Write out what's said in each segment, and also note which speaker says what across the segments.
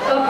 Speaker 1: Yeah.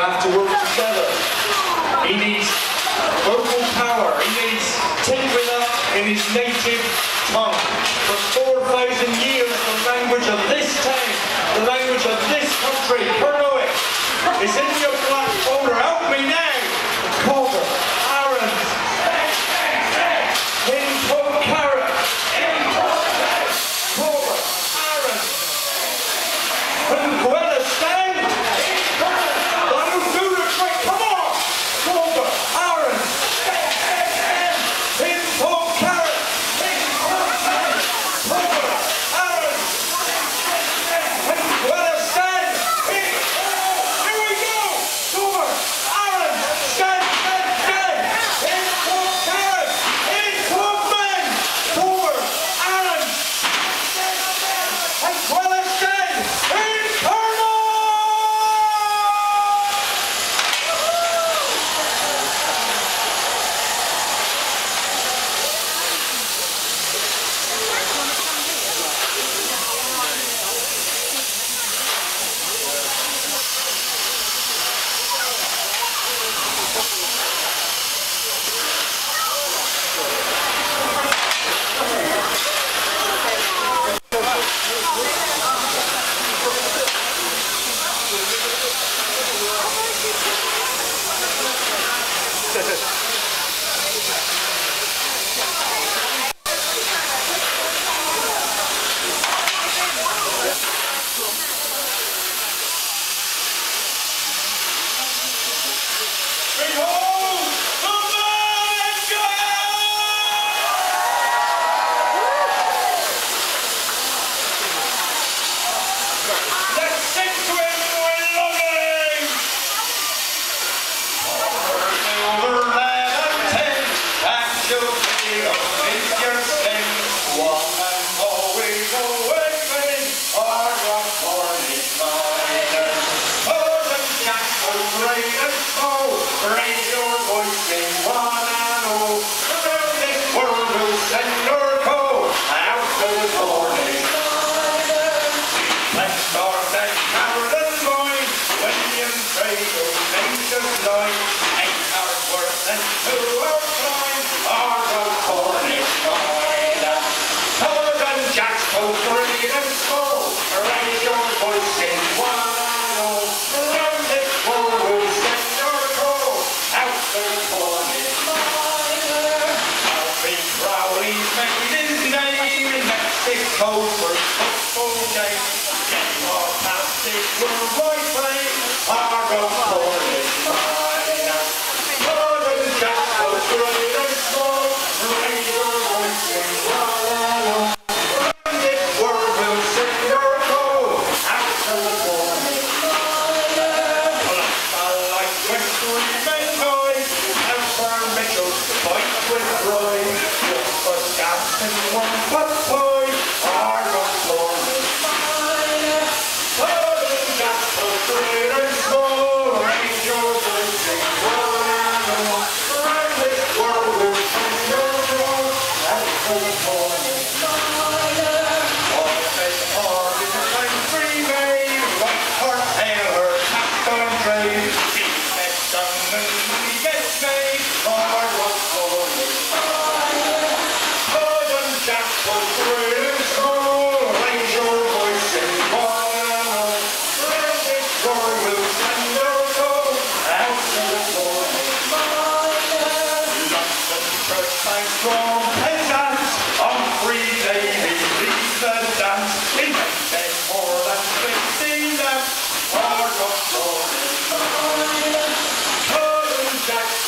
Speaker 1: will have to work together. He needs vocal power. He needs tinkering up in his native tongue. For 4,000 years, the language of this town, the language of this country, is in your black folder. Help me now!
Speaker 2: For football game. Our plastic were right play. Our for is mine. Northern Jack was great and small. Raise your voice and. Run it, world will sing your goal. Out to the morning. I like when we make noise. And for Mitchell, fight with Roy. Just for gas and one put